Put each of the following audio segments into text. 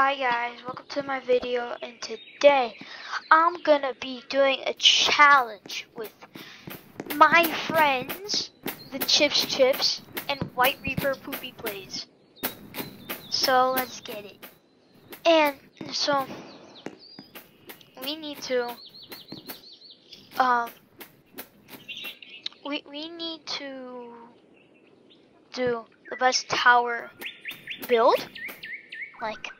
Hi guys, welcome to my video and today I'm gonna be doing a challenge with my friends, the Chips Chips, and White Reaper Poopy Plays. So let's get it. And so we need to um we we need to do the best tower build like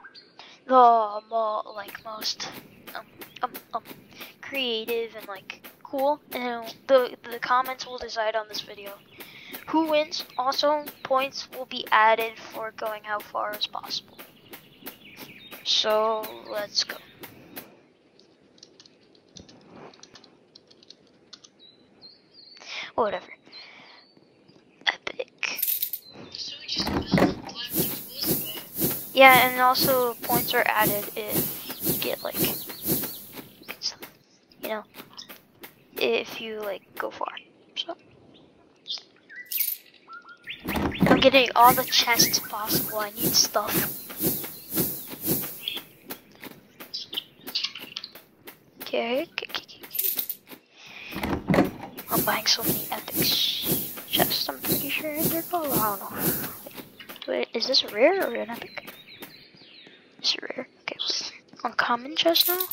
the more like most um, um, um, creative and like cool. And the the comments will decide on this video. Who wins? Also points will be added for going how far as possible. So let's go. Whatever epic yeah and also points are added if you get like you know if you like go far. So I'm getting all the chests possible. I need stuff. Okay, okay, okay, okay. I'm buying so many epics chests I'm pretty sure. They're called I don't know. Wait, is this rare or an epic? Is it rare? Okay. Uncommon chest now?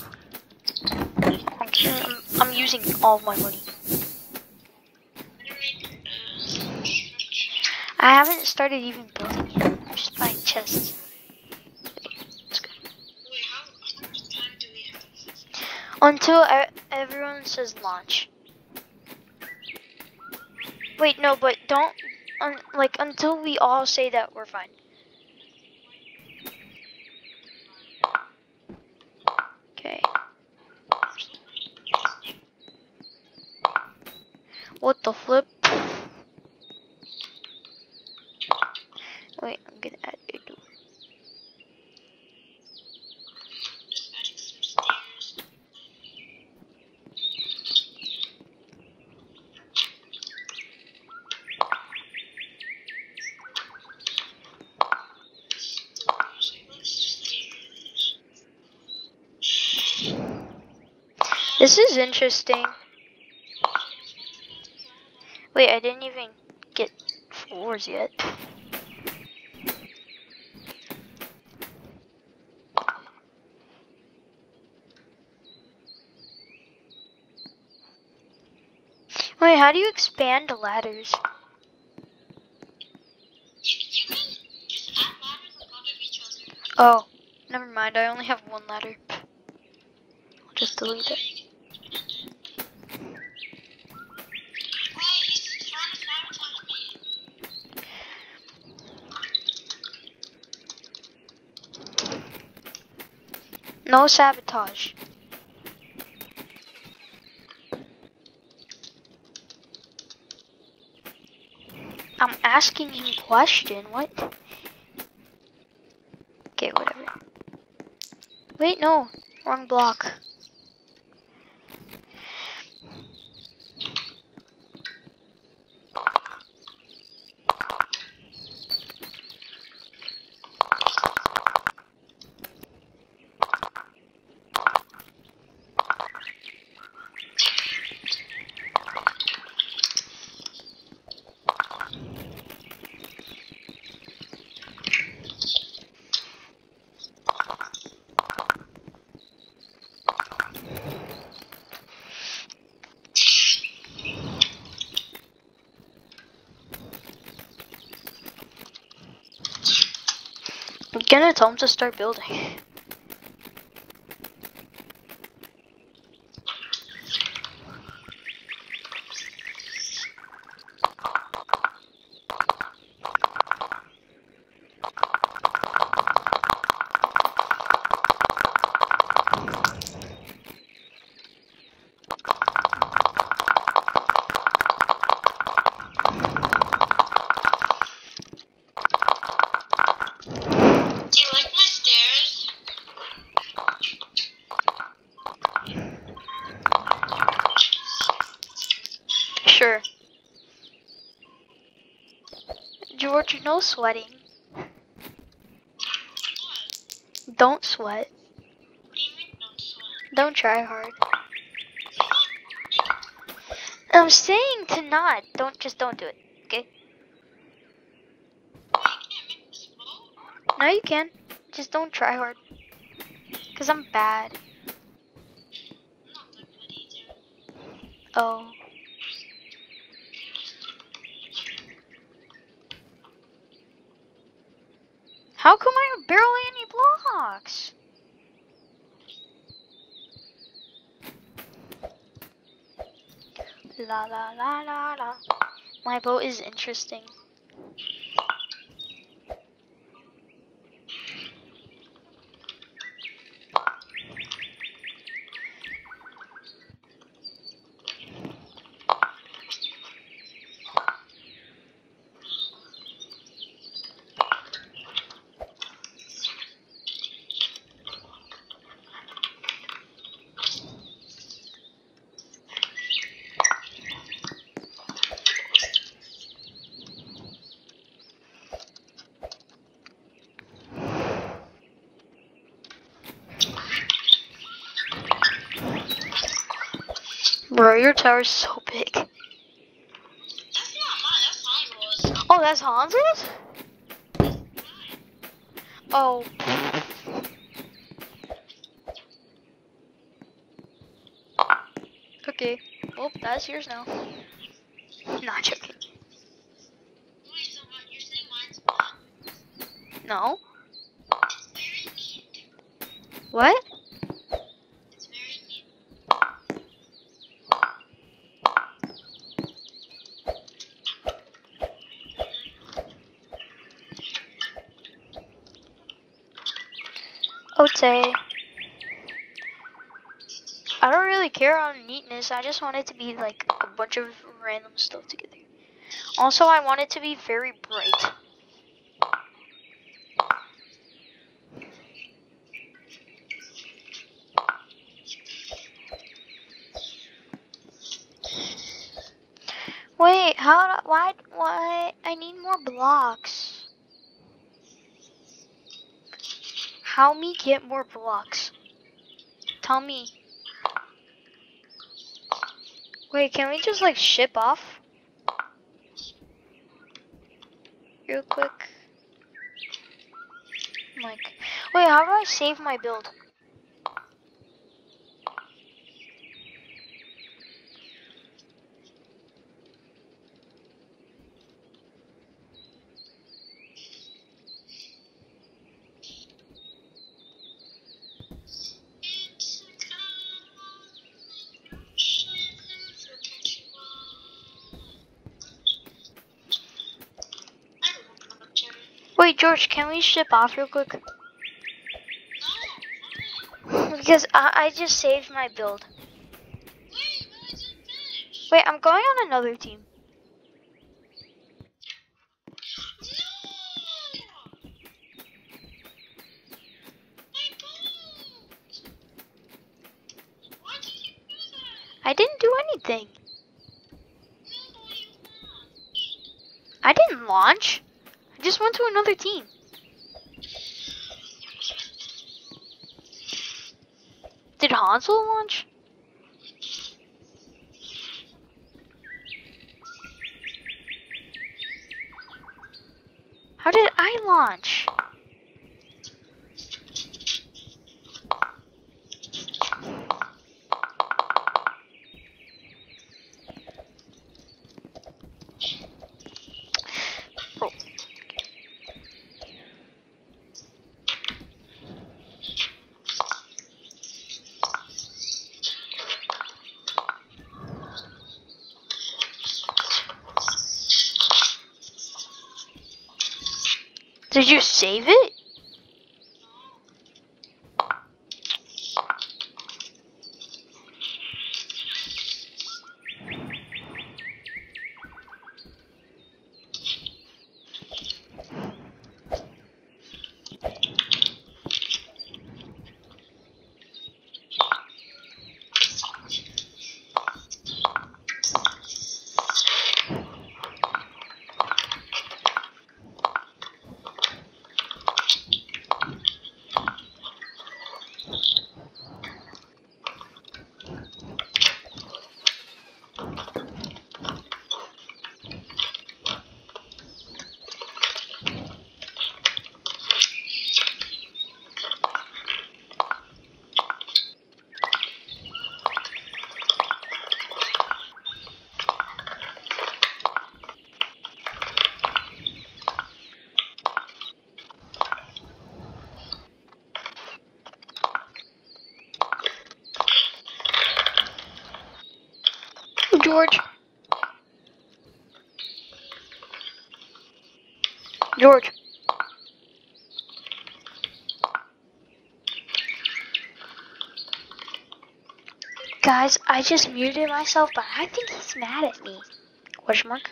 Okay, I'm, I'm using all my money. I haven't started even building yet. I'm just buying chests. Until everyone says launch. Wait, no, but don't, un like, until we all say that we're fine. Okay. What the flip? Wait, I'm gonna add a door. This is interesting. Wait, I didn't even get floors yet. Wait, how do you expand ladders? Oh, never mind. I only have one ladder. I'll just delete it. No sabotage. I'm asking him a question. What? Okay, whatever. Wait, no. Wrong block. Gonna tell him to start building. Sure. George, no sweating. Don't sweat. Don't sweat? Don't try hard. I'm saying to not. Don't just don't do it. Okay? No, you can. Just don't try hard. Cause I'm bad. Oh. How come I have barely any blocks? La la la la la. My boat is interesting. Bro, your tower's so big. That's not mine, that's Hanzo's. Oh, that's Hansel's? Oh. Okay. Well, that's yours now. Not joking. Wait, so what, you're saying mine's? No. It's very neat. What? Ote. I don't really care on neatness. I just want it to be like a bunch of random stuff together. Also, I want it to be very bright. Wait, how? Why? Why? I need more blocks. How me get more blocks? Tell me. Wait, can we just like ship off? Real quick. Like, wait, how do I save my build? It's a common ocean I don't know, Jerry. Wait, George, can we ship off real quick? Because I, I just saved my build. wait, I didn't finish. Wait, I'm going on another team. No! My boat! Why did you do that? I didn't do anything. No, you won. I didn't launch. Just went to another team. Did Hansel launch? How did I launch? Did you save it? George. Guys, I just muted myself, but I think he's mad at me. Question mark.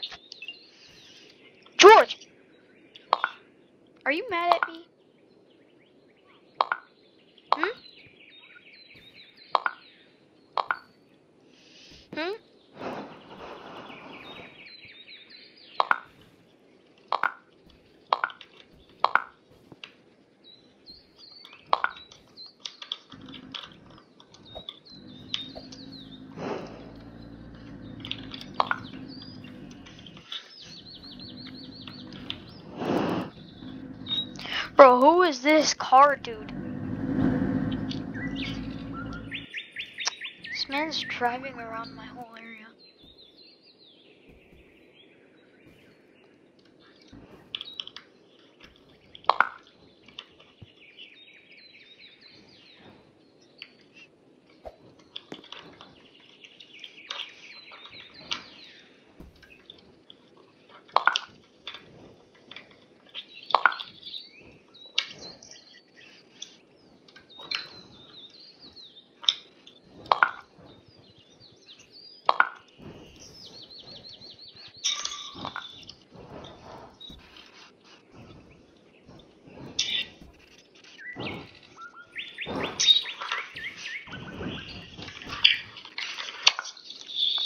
George! Are you mad at me? Hmm? Hmm? Bro, who is this car dude? This man's driving around my whole area.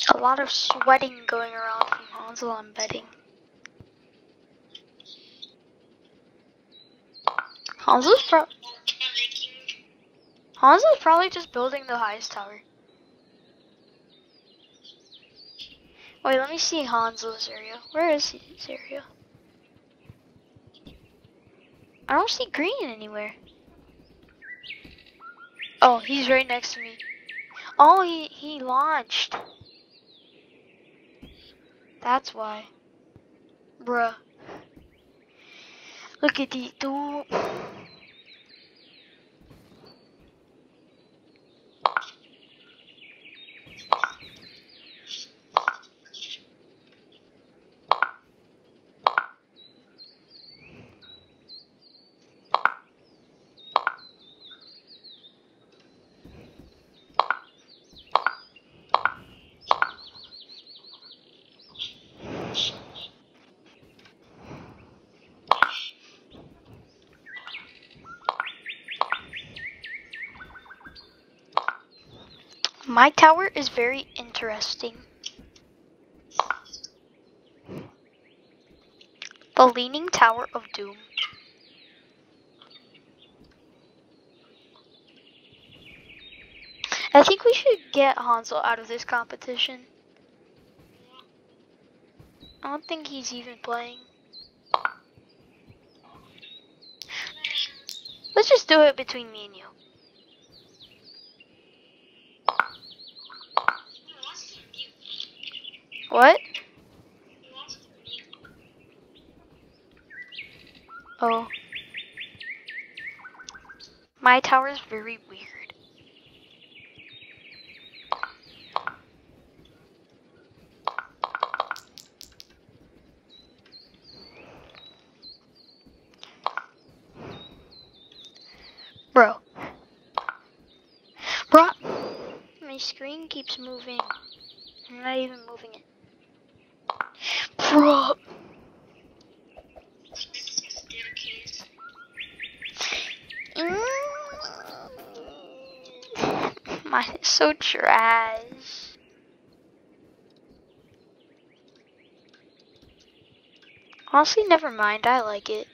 A lot of sweating going around from Hansel, I'm betting. Hansel's pro-? Hansel's probably just building the highest tower. Wait, let me see Hansel's area. Where is his area? I don't see green anywhere. Oh, he's right next to me. Oh, he, he launched. That's why. Bruh. Look at the dude. My tower is very interesting. The Leaning Tower of Doom. I think we should get Hansel out of this competition. I don't think he's even playing. Let's just do it between me and you. He wants to mute. What? Oh. My tower is very weird. Bro. Bro. My screen keeps moving. I'm not even moving it. Staircase. Mm. Mine is so trash. Honestly, never mind. I like it.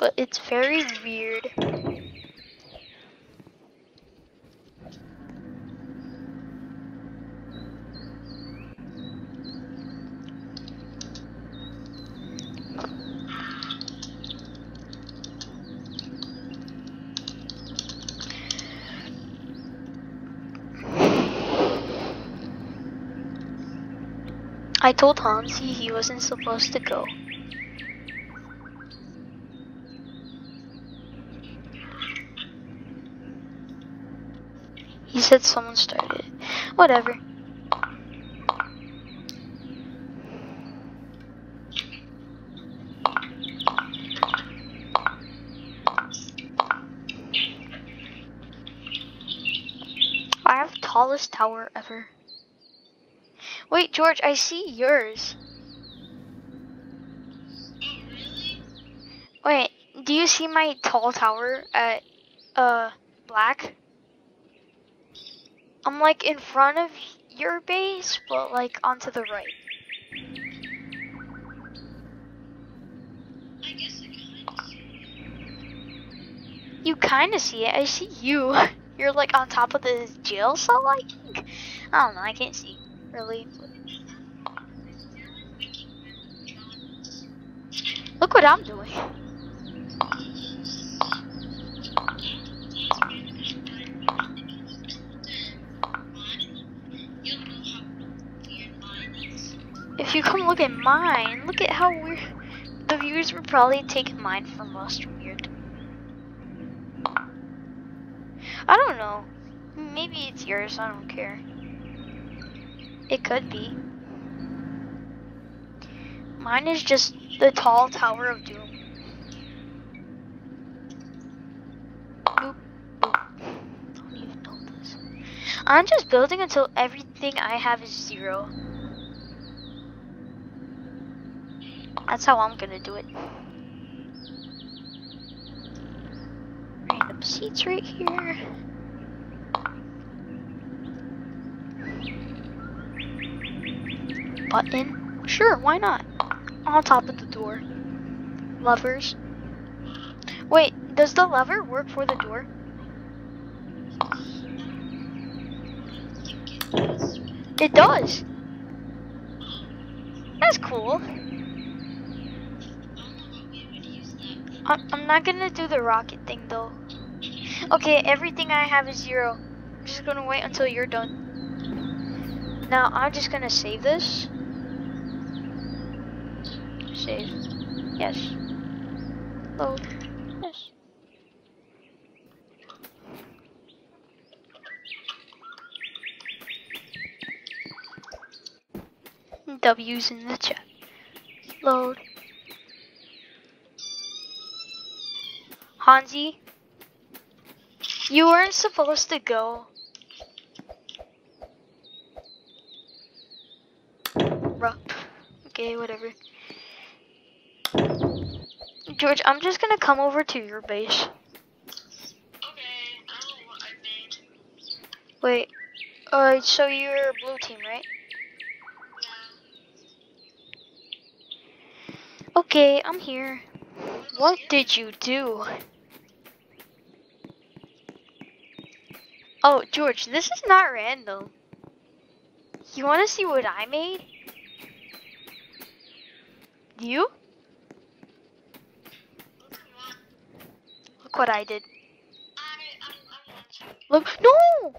But it's very weird. I told Hansi he wasn't supposed to go. He said someone started. Whatever. I have tallest tower ever. Wait, George, I see yours. Oh, really? Wait, do you see my tall tower at uh black? I'm like in front of your base, but like onto the right. I guess I kind of see You kind of see it. I see you. You're like on top of the jail cell, I think. I don't know. I can't see really. Look what I'm doing. If you come look at mine, look at how weird. The viewers would probably take mine for most weird. I don't know. Maybe it's yours. I don't care. It could be. Mine is just the tall Tower of Doom. I'm just building until everything I have is zero. That's how I'm gonna do it. Random seats right here. Button? Sure, why not? On top of the door. Levers. Wait, does the lever work for the door? It does. That's cool. I'm, I'm not gonna do the rocket thing though. Okay, everything I have is zero. I'm just gonna wait until you're done. Now I'm just gonna save this. Save. Yes. Load. Yes. W's in the chat. Load. Hansi, you weren't supposed to go. Rup. Okay, whatever. George, I'm just gonna come over to your base. Okay. Wait. Uh, so you're blue team, right? Yeah. Okay, I'm here. What did you do? Oh, George, this is not random. You want to see what I made? You? Look at what Look what I did. Look, no!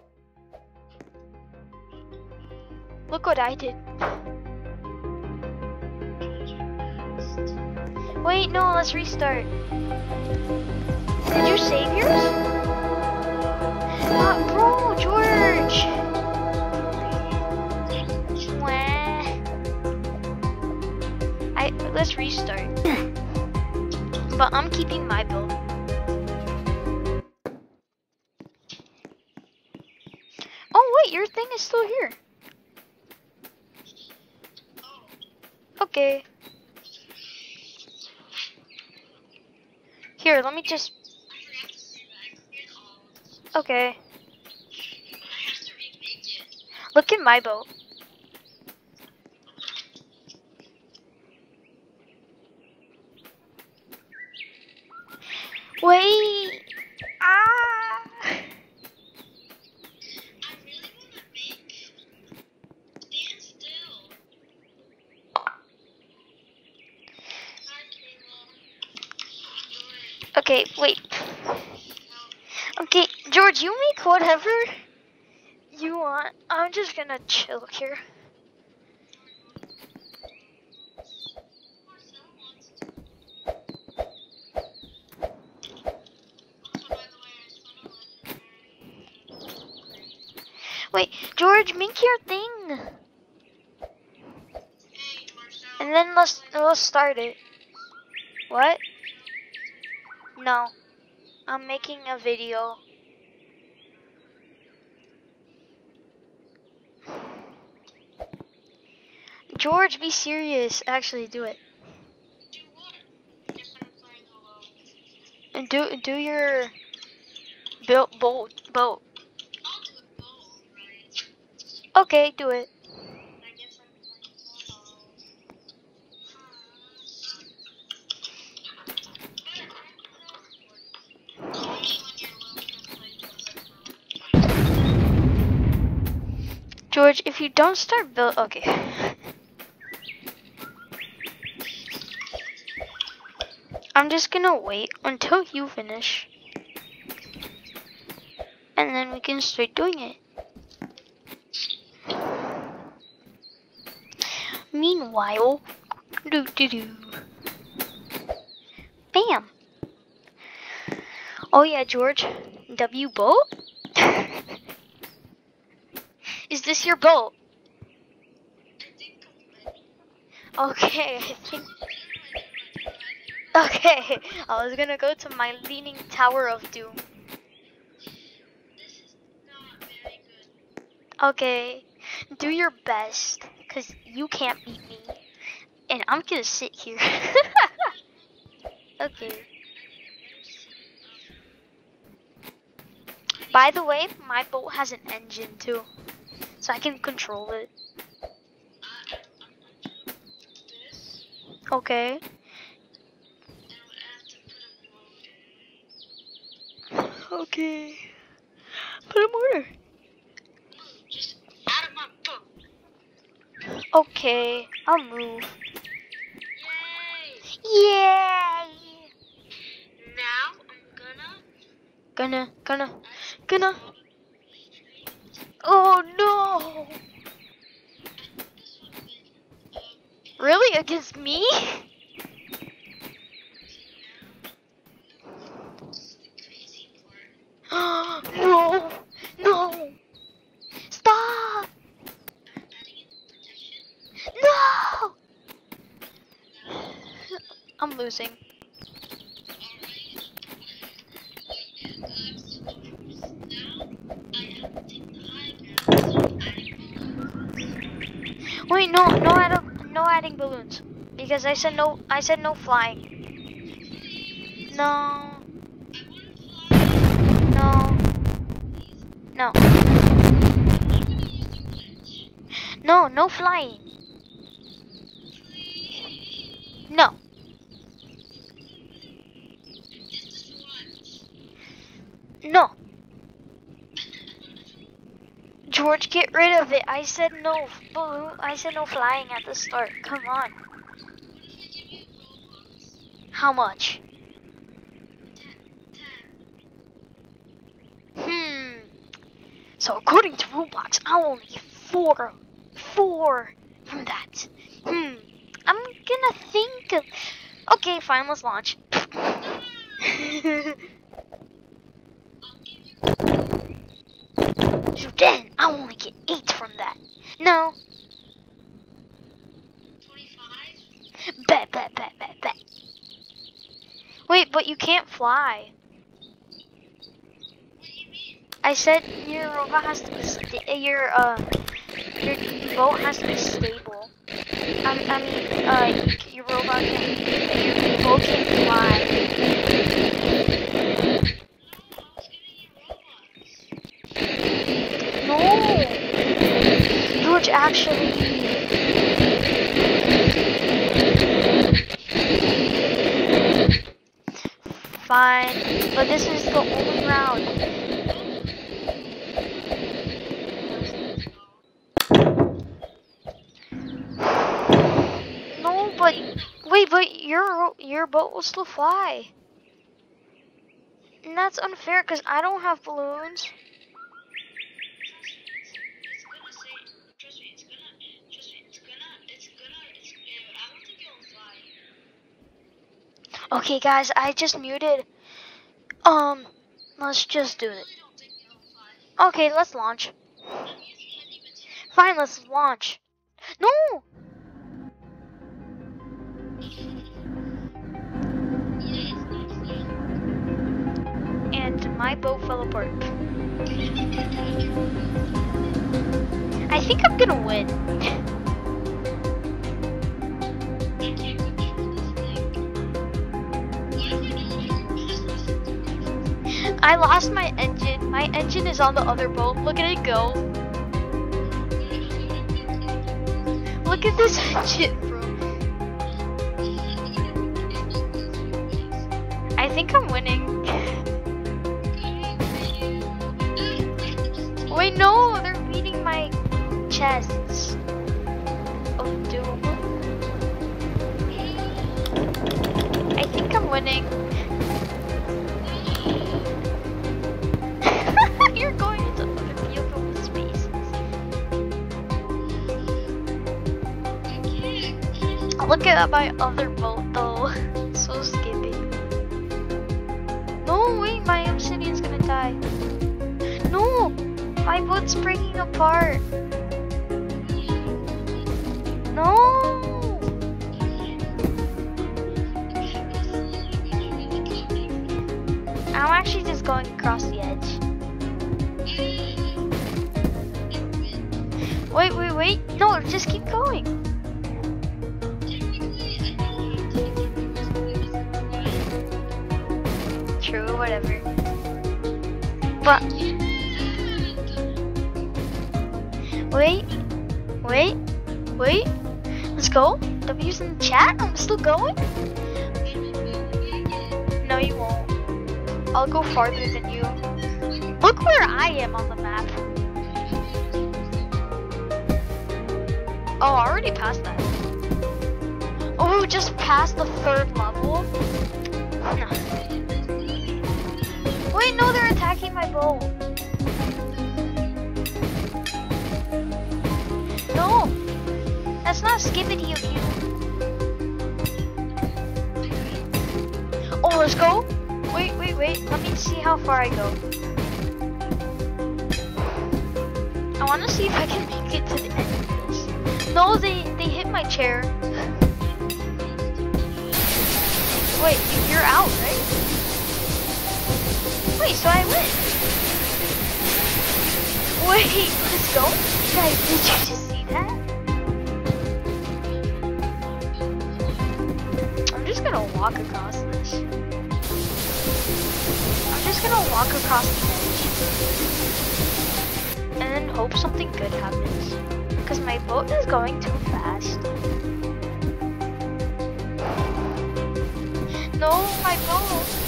Look what I did. Wait, no, let's restart. Did you save yours? Uh, bro, George! I, let's restart. but I'm keeping my build. Is still here. Okay. Here, let me just. Okay. Look at my boat. Wait. Ah. I really want to make. Stand still. Hi, Kayla. George. Okay, wait. No. Okay, George, you make whatever you want. I'm just gonna chill here. Wait, George, make your thing. And then let's let's start it. What? No. I'm making a video. George, be serious. Actually, do it. And do do your built boat boat. Okay, do it. George, if you don't start build, okay. I'm just gonna wait until you finish. And then we can start doing it. Meanwhile, do do do. Bam. Oh yeah, George. W boat? Is this your boat? Okay, I think. Okay, I was gonna go to my leaning tower of doom. This is not very good. Okay, do your best, cause you can't beat me, and I'm gonna sit here. okay. By the way, my boat has an engine too, so I can control it. Okay. Okay. Put him order. Just out of my boat. Okay, I'll move. Yay! Yay! Now I'm gonna. Gonna, gonna, gonna. Oh no! Really? Against me? this is the crazy part. no! No! Stop! Adding in protection. No! I'm losing. Wait, no, no adding, no adding balloons, because I said no. I said no flying. No, no, no, no, no flying. No. No. George, get rid of it. I said no balloon. I said no flying at the start. Come on. How much? Hmm. So according to Roblox, I'll only get four, four from that. Hmm. I'm gonna think of. Okay, fine. Let's launch. so then I'll only get eight from that. No. Bet, bet, bet, bet, bet. Wait, but you can't fly. What do you mean? I said your robot has to be your uh your boat has to be stable. I, I mean, uh, your robot can your boat can fly. No, George actually. Fine, but this is the only round. No, but wait, but your your boat will still fly. And that's unfair because I don't have balloons. Okay, guys, I just muted. Um, let's just do it. Okay, let's launch. Fine, let's launch. No! And my boat fell apart. I think I'm gonna win. I lost my engine. My engine is on the other boat. Look at it go. Look at this engine, bro. I think I'm winning. Wait, no, they're beating my chests. Oh. I think I'm winning. Look at my other boat though. so skippy. No, wait, my obsidian's gonna die. No, my boat's breaking apart. No. I'm actually just going across the edge. Wait, wait, wait. No, just keep going. Whatever. But wait, wait, wait. Let's go. W's in the chat. I'm still going. No, you won't. I'll go farther than you. Look where I am on the map. Oh, I already passed that. Oh, we just passed the third level? No. Wait, no, they're attacking my boat. No, that's not skibbity of you. Oh, let's go. Wait, wait, wait. Let me see how far I go. I want to see if I can make it to the end of this. No, they they hit my chair. Wait, you're out, right? Wait, so I win. Wait, let's go. Guys, did you just see that? I'm just gonna walk across this. I'm just gonna walk across the edge. And then hope something good happens. Because my boat is going too fast. No, my boat.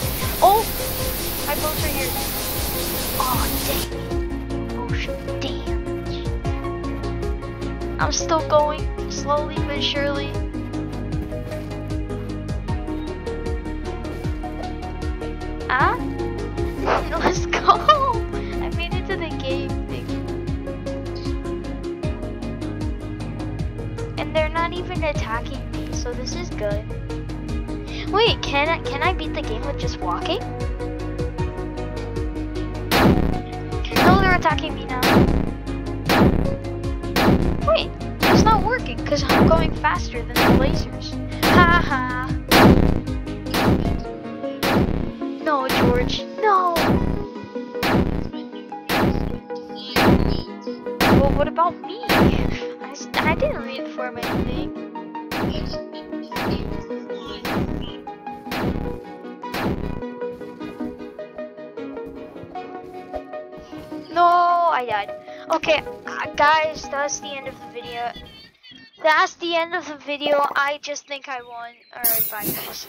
My boats are here. Oh, sh- damn. I'm still going slowly but surely. Ah? Let's go. I made it to the thing. And they're not even attacking me, so this is good. Wait, can I can I beat the game with just walking? Attacking me now. Wait, it's not working because I'm going faster than the lasers. Ha ha. No, George. No. Well, what about me? I didn't reinform anything. Okay, uh, guys, that's the end of the video. That's the end of the video. I just think I won. Alright, bye guys.